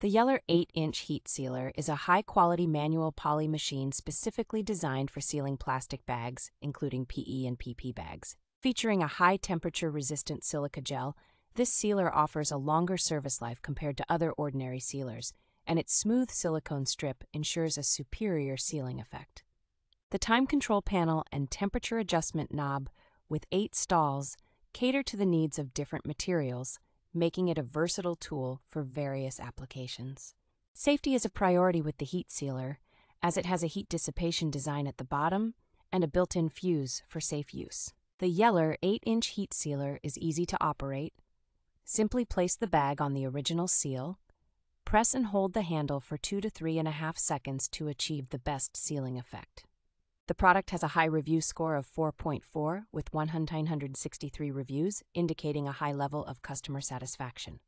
The Yeler 8 inch heat sealer is a high quality manual poly machine specifically designed for sealing plastic bags, including PE and PP bags. Featuring a high temperature resistant silica gel, this sealer offers a longer service life compared to other ordinary sealers, and its smooth silicone strip ensures a superior sealing effect. The time control panel and temperature adjustment knob with eight stalls cater to the needs of different materials making it a versatile tool for various applications. Safety is a priority with the heat sealer, as it has a heat dissipation design at the bottom and a built in fuse for safe use. The Yeler 8 inch heat sealer is easy to operate. Simply place the bag on the original seal, press and hold the handle for two to three and a half seconds to achieve the best sealing effect. The product has a high review score of 4.4 with 163 reviews, indicating a high level of customer satisfaction.